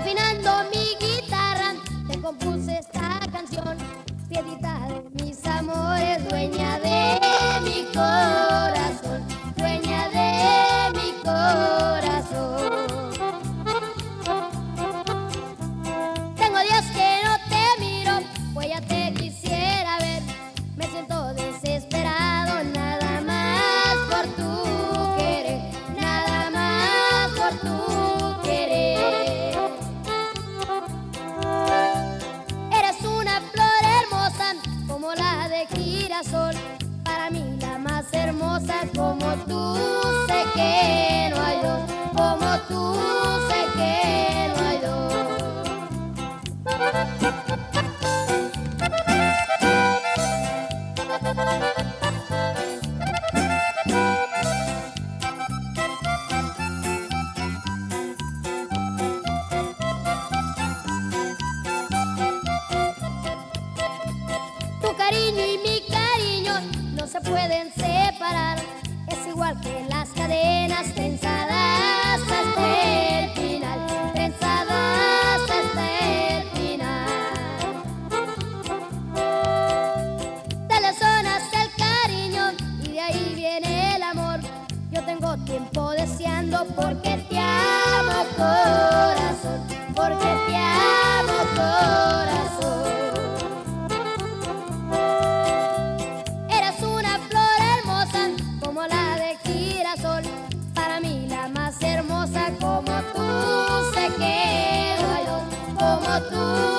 afinando mi guitarra, te compuse esta canción. como tú sé que no hay dos. pueden separar. Es igual que las cadenas tensadas. tengo tiempo deseando porque te amo corazón, porque te amo corazón. Eras una flor hermosa como la de girasol, para mí la más hermosa como tú se quedó yo, como tú.